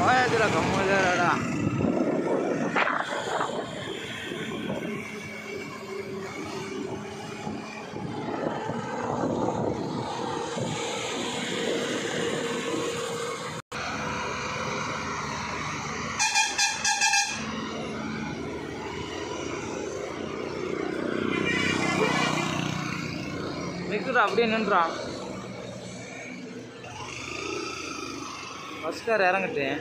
போயாச்சுடா கம்முதாடா நிற்குடா அப்படியே நின்றான் பஸ்கார் இறங்கிட்டேன்.